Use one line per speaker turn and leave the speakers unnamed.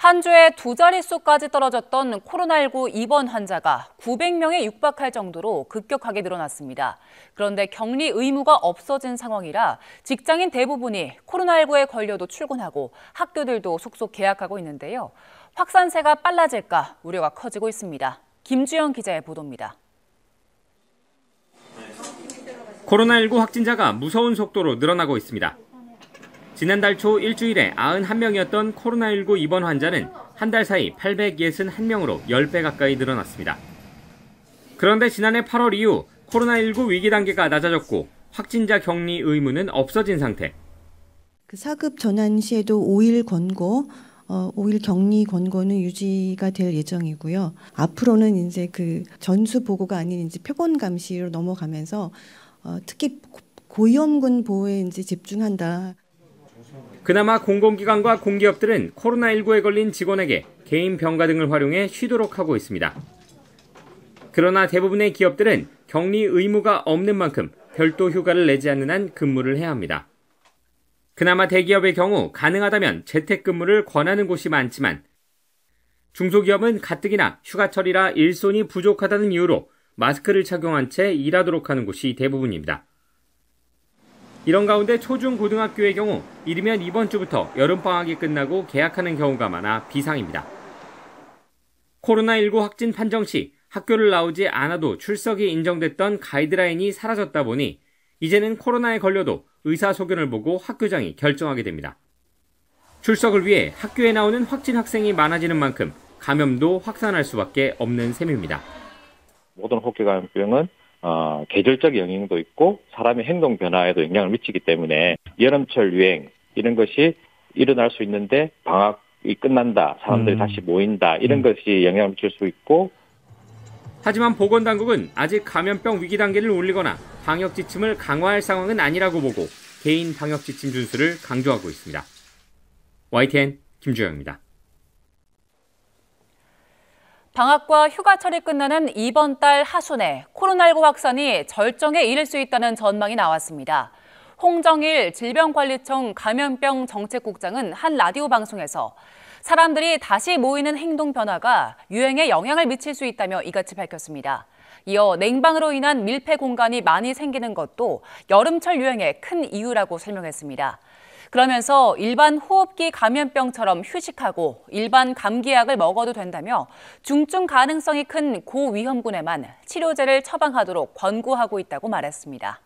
한 주에 두 자릿수까지 떨어졌던 코로나19 입원 환자가 900명에 육박할 정도로 급격하게 늘어났습니다. 그런데 격리 의무가 없어진 상황이라 직장인 대부분이 코로나19에 걸려도 출근하고 학교들도 속속 개학하고 있는데요. 확산세가 빨라질까 우려가 커지고 있습니다. 김주영 기자의 보도입니다.
코로나19 확진자가 무서운 속도로 늘어나고 있습니다. 지난달 초 일주일에 91명이었던 코로나19 입원 환자는 한 달 사이 861명으로 10배 가까이 늘어났습니다. 그런데 지난해 8월 이후 코로나19 위기 단계가 낮아졌고 확진자 격리 의무는 없어진 상태.
그 사급 전환 시에도 5일 권고, 어, 5일 격리 권고는 유지가 될 예정이고요. 앞으로는 이제 그 전수 보고가 아닌 이제 표본 감시로 넘어가면서 어, 특히 고위험군 보호에 이제 집중한다.
그나마 공공기관과 공기업들은 코로나19에 걸린 직원에게 개인 병가 등을 활용해 쉬도록 하고 있습니다. 그러나 대부분의 기업들은 격리 의무가 없는 만큼 별도 휴가를 내지 않는 한 근무를 해야 합니다. 그나마 대기업의 경우 가능하다면 재택근무를 권하는 곳이 많지만 중소기업은 가뜩이나 휴가철이라 일손이 부족하다는 이유로 마스크를 착용한 채 일하도록 하는 곳이 대부분입니다. 이런 가운데 초중 고등학교의 경우 이르면 이번 주부터 여름방학이 끝나고 개학하는 경우가 많아 비상입니다. 코로나19 확진 판정 시 학교를 나오지 않아도 출석이 인정됐던 가이드라인이 사라졌다 보니 이제는 코로나에 걸려도 의사소견을 보고 학교장이 결정하게 됩니다. 출석을 위해 학교에 나오는 확진 학생이 많아지는 만큼 감염도 확산할 수밖에 없는 셈입니다.
모든 호흡기 감염병은 어, 계절적 영향도 있고 사람의 행동 변화에도 영향을 미치기 때문에 여름철 유행 이런 것이 일어날 수 있는데 방학이 끝난다, 사람들이 음. 다시 모인다 이런 음. 것이 영향을 미칠 수 있고
하지만 보건당국은 아직 감염병 위기 단계를 올리거나 방역 지침을 강화할 상황은 아니라고 보고 개인 방역 지침 준수를 강조하고 있습니다. YTN 김주영입니다.
방학과 휴가철이 끝나는 이번 달 하순에 코로나19 확산이 절정에 이를 수 있다는 전망이 나왔습니다. 홍정일 질병관리청 감염병 정책국장은 한 라디오 방송에서 사람들이 다시 모이는 행동 변화가 유행에 영향을 미칠 수 있다며 이같이 밝혔습니다. 이어 냉방으로 인한 밀폐 공간이 많이 생기는 것도 여름철 유행의 큰 이유라고 설명했습니다. 그러면서 일반 호흡기 감염병처럼 휴식하고 일반 감기약을 먹어도 된다며 중증 가능성이 큰 고위험군에만 치료제를 처방하도록 권고하고 있다고 말했습니다.